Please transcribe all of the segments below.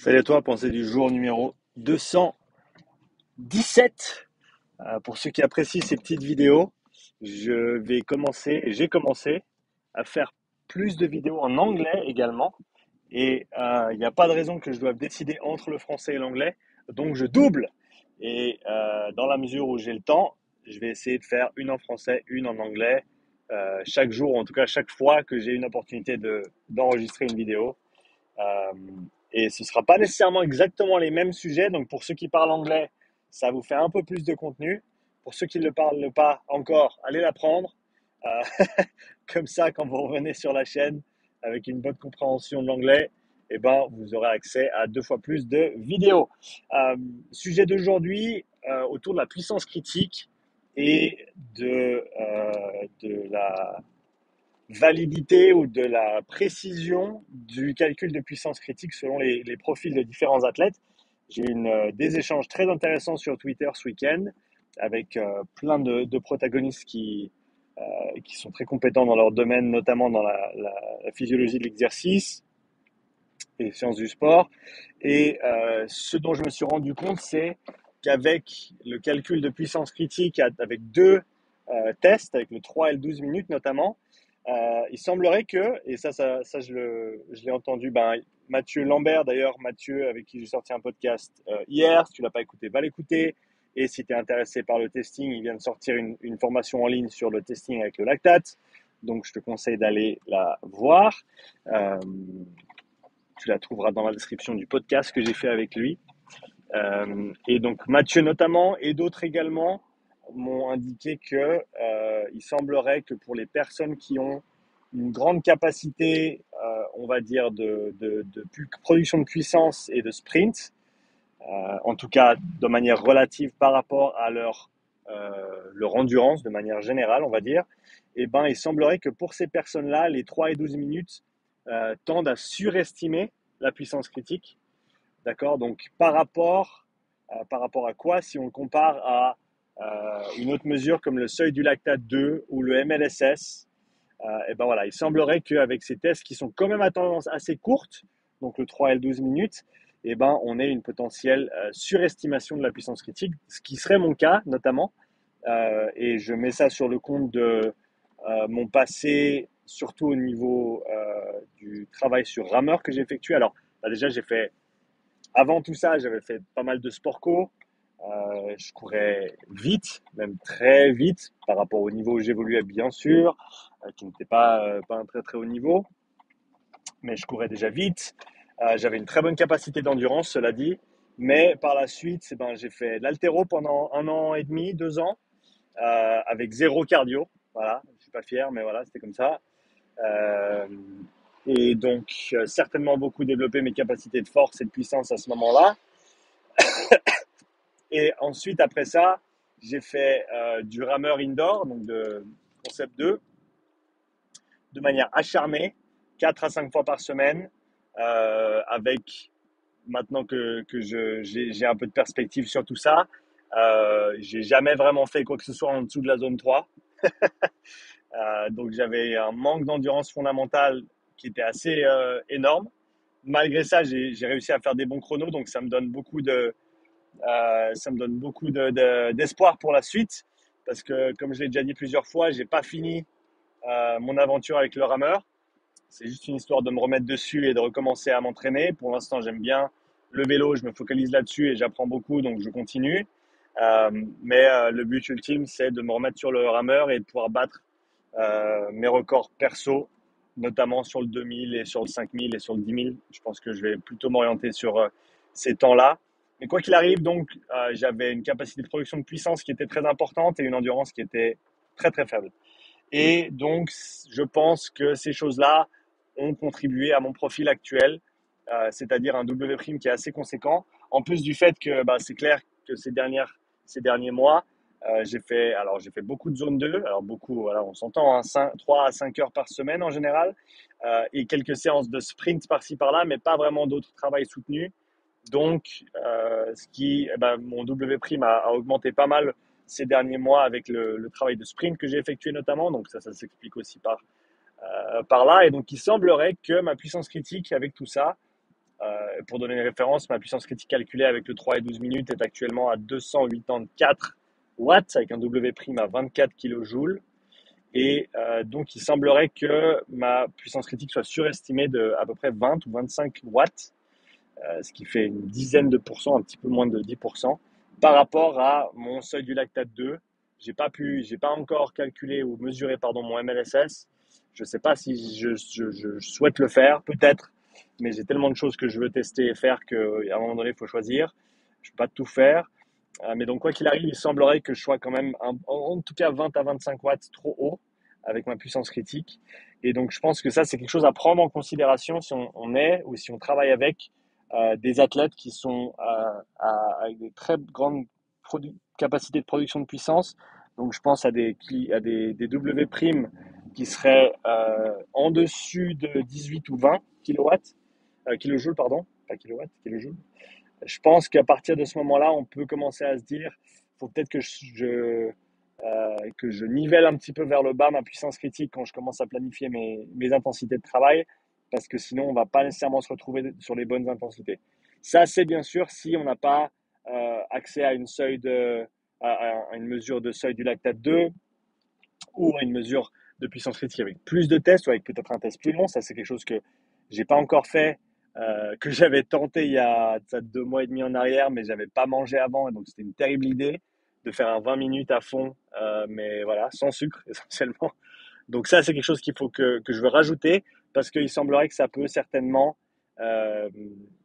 Salut à toi, pensée du jour numéro 217. Euh, pour ceux qui apprécient ces petites vidéos, je vais commencer, j'ai commencé à faire plus de vidéos en anglais également. Et euh, il n'y a pas de raison que je doive décider entre le français et l'anglais. Donc je double. Et euh, dans la mesure où j'ai le temps, je vais essayer de faire une en français, une en anglais, chaque jour, en tout cas chaque fois que j'ai une opportunité de, d'enregistrer une vidéo. Et ce ne sera pas nécessairement exactement les mêmes sujets. Donc pour ceux qui parlent anglais, ça vous fait un peu plus de contenu. Pour ceux qui ne le parlent pas encore, allez l'apprendre. Euh, comme ça, quand vous revenez sur la chaîne avec une bonne compréhension de l'anglais, eh ben, vous aurez accès à deux fois plus de vidéos. Euh, sujet d'aujourd'hui euh, autour de la puissance critique et de, de la validité ou de la précision du calcul de puissance critique selon les, profils de différents athlètes. J'ai eu euh, des échanges très intéressants sur Twitter ce week-end avec euh, plein de, protagonistes qui, euh, qui sont très compétents dans leur domaine, notamment dans la, physiologie de l'exercice et sciences du sport. Et ce dont je me suis rendu compte, c'est qu'avec le calcul de puissance critique, avec deux tests, avec le 3 et le 12 minutes notamment, euh, il semblerait que, et ça, ça, je l'ai entendu, ben, Mathieu Lambert d'ailleurs, Mathieu avec qui j'ai sorti un podcast euh, hier, si tu l'as pas écouté, va l'écouter. Et si tu es intéressé par le testing, il vient de sortir une, formation en ligne sur le testing avec le lactate. Donc je te conseille d'aller la voir. Euh, tu la trouveras dans la description du podcast que j'ai fait avec lui. Et donc Mathieu notamment, et d'autres également, m'ont indiqué que euh, il semblerait que pour les personnes qui ont une grande capacité, euh, on va dire, de, production de puissance et de sprint, euh, en tout cas de manière relative par rapport à leur, leur endurance, de manière générale, on va dire, eh ben, il semblerait que pour ces personnes-là, les 3 et 12 minutes tendent à surestimer la puissance critique. D'accord? Donc, par rapport, par rapport à quoi? Si on compare à une autre mesure comme le seuil du lactate 2 ou le MLSS, et euh, eh ben voilà, il semblerait qu'avec ces tests qui sont quand même à tendance assez courte, donc le 3 et le 12 minutes, eh ben, on ait une potentielle euh, surestimation de la puissance critique, ce qui serait mon cas notamment. et je mets ça sur le compte de mon passé, surtout au niveau du travail sur rameur que j'ai effectué. Alors, bah, déjà, j'ai fait, avant tout ça, j'avais fait pas mal de sport co, euh, je courais vite, même très vite, par rapport au niveau où j'évoluais, bien sûr, euh, qui n'était pas, euh, pas un très très haut niveau. Mais je courais déjà vite. J'avais une très bonne capacité d'endurance, cela dit. Mais par la suite, ben, j'ai fait de l'altéro pendant un an et demi, deux ans, avec zéro cardio. Voilà, je suis pas fier, mais voilà, c'était comme ça. et donc, certainement beaucoup développé mes capacités de force et de puissance à ce moment-là. Et ensuite, après ça, j'ai fait euh, du rameur indoor, donc de concept 2, de manière acharnée, 4 à 5 fois par semaine, euh, avec, maintenant que, que j'ai un peu de perspective sur tout ça, euh, j'ai jamais vraiment fait quoi que ce soit en dessous de la zone 3. euh, donc j'avais un manque d'endurance fondamentale qui était assez énorme. Malgré ça, j'ai réussi à faire des bons chronos, donc ça me donne beaucoup de, euh, ça me donne beaucoup d'espoir pour la suite parce que, comme je l'ai déjà dit plusieurs fois, j'ai pas fini euh, mon aventure avec le rameur. C'est juste une histoire de me remettre dessus et de recommencer à m'entraîner. Pour l'instant, j'aime bien le vélo, je me focalise là-dessus et j'apprends beaucoup, donc je continue. Euh, mais le but ultime, c'est de me remettre sur le rameur et de pouvoir battre mes records perso, notamment sur le 2000 et sur le 5000 et sur le 10 000. Je pense que je vais plutôt m'orienter sur ces temps-là. Mais quoi qu'il arrive, donc, euh, j'avais une capacité de production de puissance qui était très importante et une endurance qui était très très faible. Et donc, je pense que ces choses-là ont contribué à mon profil actuel, euh, c'est-à-dire un W' qui est assez conséquent. En plus du fait que bah, c'est clair que ces, dernières, ces derniers mois, euh, j'ai fait, alors j'ai fait beaucoup de zone 2, alors beaucoup, voilà, on s'entend, hein, 3 à 5 heures par semaine en général, euh, et quelques séances de sprint par-ci par-là, mais pas vraiment d'autres travail soutenu. Donc, euh, ce qui, eh ben, mon W prime a, augmenté pas mal ces derniers mois avec le, travail de sprint que j'ai effectué notamment. Donc ça, ça s'explique aussi par, euh, par là. Et donc, il semblerait que ma puissance critique avec tout ça pour donner une référence, ma puissance critique calculée avec le 3 et 12 minutes est actuellement à 284 watts avec un W' à 24 kJ. Et donc, il semblerait que ma puissance critique soit surestimée de à peu près 20 ou 25 watts, ce qui fait une dizaine de pourcents, un petit peu moins de 10%, par rapport à mon seuil du lactate 2. J'ai pas pas encore calculé ou mesuré pardon mon MLSS. Je sais pas si je, souhaite le faire, peut-être, mais j'ai tellement de choses que je veux tester et faire qu'à un moment donné, il faut choisir. Je peux pas tout faire. Euh, mais donc, quoi qu'il arrive, il semblerait que je sois quand même en tout cas 20 à 25 watts trop haut avec ma puissance critique. Et donc, je pense que ça, c'est quelque chose à prendre en considération si on, est ou si on travaille avec euh, des athlètes qui sont euh, à, avec des très grandes capacités de production de puissance. Donc, je pense à des, à des, des W' qui seraient euh, en dessus de 18 ou 20 kilowatts, kilojoules, pardon, pas kilowatts, kilojoules. Je pense qu'à partir de ce moment-là, on peut commencer à se dire, faut peut-être que je, que je nivelle un petit peu vers le bas ma puissance critique quand je commence à planifier mes, mes intensités de travail parce que sinon on va pas nécessairement se retrouver sur les bonnes intensités. Ça, c'est bien sûr si on n'a pas euh, accès à une, mesure de seuil du lactate 2 ou à une mesure de puissance critique avec plus de tests ou avec peut-être un test plus long. Ça, c'est quelque chose que j'ai pas encore fait, euh, que j'avais tenté il y a deux mois et demi en arrière, mais j'avais pas mangé avant, et donc c'était une terrible idée de faire un 20 minutes à fond, euh, mais voilà, sans sucre essentiellement. Donc ça, c'est quelque chose qu'il faut que, que je veux rajouter parce qu'il semblerait que ça peut certainement euh,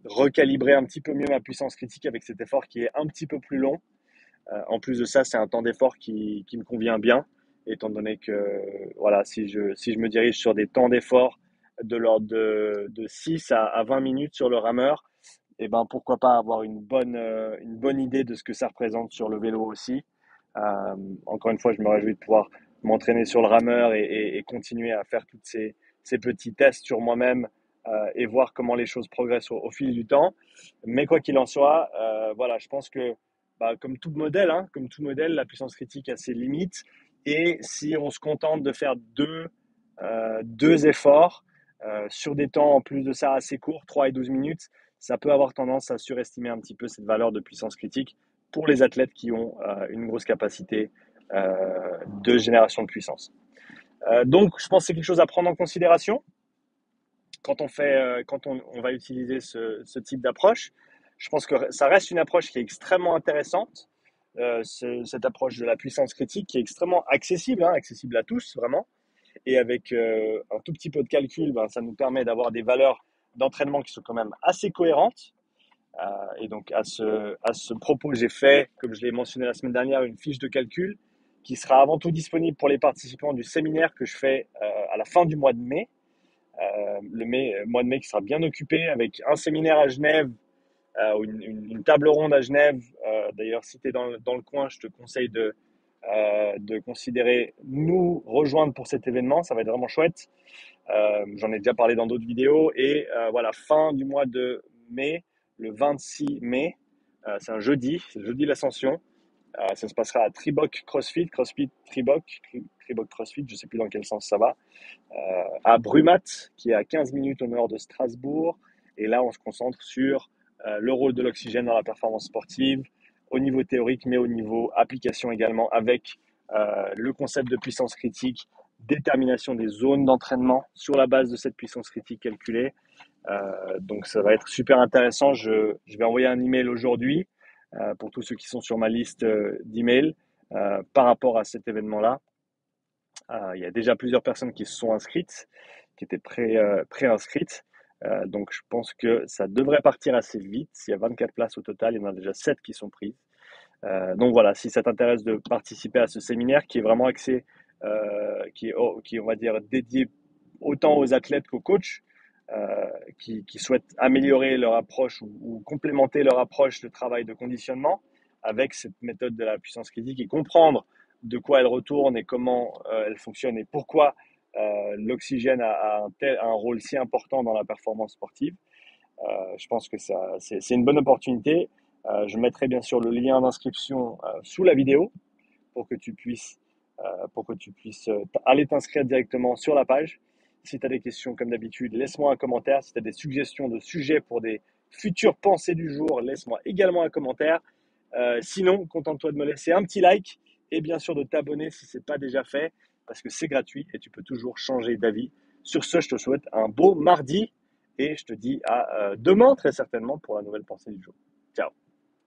recalibrer un petit peu mieux ma puissance critique avec cet effort qui est un petit peu plus long. Euh, en plus de ça, c'est un temps d'effort qui, qui, me convient bien, étant donné que voilà, si je, si je me dirige sur des temps d'effort de l'ordre de, de 6 à, à, 20 minutes sur le rameur, eh ben pourquoi pas avoir une bonne, euh, une bonne idée de ce que ça représente sur le vélo aussi. Encore une fois, je me réjouis de pouvoir m'entraîner sur le rameur et, et, et, continuer à faire toutes ces, ces petits tests sur moi-même euh, et voir comment les choses progressent au, fil du temps. Mais quoi qu'il en soit, euh, voilà, je pense que bah, comme tout modèle, hein, comme tout modèle, la puissance critique a ses limites. Et si on se contente de faire deux, euh, deux efforts sur des temps en plus de ça assez courts, 3 et 12 minutes, ça peut avoir tendance à surestimer un petit peu cette valeur de puissance critique pour les athlètes qui ont une grosse capacité de génération de puissance. Euh, donc, je pense que c'est quelque chose à prendre en considération quand on, fait, euh, quand on, va utiliser ce, type d'approche. Je pense que ça reste une approche qui est extrêmement intéressante, euh, cette approche de la puissance critique qui est extrêmement accessible, hein, accessible à tous vraiment. Et avec un tout petit peu de calcul, ben, ça nous permet d'avoir des valeurs d'entraînement qui sont quand même assez cohérentes. et donc à ce, à ce propos, j'ai fait, comme je l'ai mentionné la semaine dernière, une fiche de calcul qui sera avant tout disponible pour les participants du séminaire que je fais euh, à la fin du mois de mai. Euh, le mai, euh, mois de mai qui sera bien occupé avec un séminaire à Genève, une, une, table ronde à Genève. D'ailleurs, si tu es dans, dans, le coin, je te conseille de, de considérer nous rejoindre pour cet événement. Ça va être vraiment chouette. J'en ai déjà parlé dans d'autres vidéos. Et voilà, fin du mois de mai, le 26 mai, c'est un jeudi, c'est le jeudi l'ascension. Euh, ça se passera à Triboc CrossFit, CrossFit Triboc, Triboc CrossFit, je ne sais plus dans quel sens ça va, euh, à Brumat, qui est à 15 minutes au nord de Strasbourg. Et là, on se concentre sur euh, le rôle de l'oxygène dans la performance sportive, au niveau théorique, mais au niveau application également, avec le concept de puissance critique, détermination des zones d'entraînement sur la base de cette puissance critique calculée. donc ça va être super intéressant. Je, je vais envoyer un email aujourd'hui pour tous ceux qui sont sur ma liste euh, d'emails euh, par rapport à cet événement-là. il y a déjà plusieurs personnes qui se sont inscrites, qui étaient pré-inscrites. donc je pense que ça devrait partir assez vite. S'il y a 24 places au total, il y en a déjà 7 qui sont prises. donc voilà, si ça t'intéresse de participer à ce séminaire qui est vraiment axé, qui, est, oh, qui on va dire dédié autant aux athlètes qu'aux coachs, euh, qui, souhaitent améliorer leur approche ou, complémenter leur approche de travail de conditionnement avec cette méthode de la puissance critique et comprendre de quoi elle retourne et comment euh, elle fonctionne et pourquoi euh, l'oxygène a, un, rôle si important dans la performance sportive. je pense que c'est une bonne opportunité. je mettrai bien sûr le lien d'inscription sous la vidéo pour que tu puisses, pour que tu puisses aller t'inscrire directement sur la page Si tu as des questions, comme d'habitude, laisse-moi un commentaire. Si tu as des suggestions de sujets pour des futures pensées du jour, laisse-moi également un commentaire. Euh, sinon, contente-toi de me laisser un petit like et bien sûr de t'abonner si ce n'est pas déjà fait parce que c'est gratuit et tu peux toujours changer d'avis. Sur ce, je te souhaite un beau mardi et je te dis à euh, demain très certainement pour la nouvelle pensée du jour.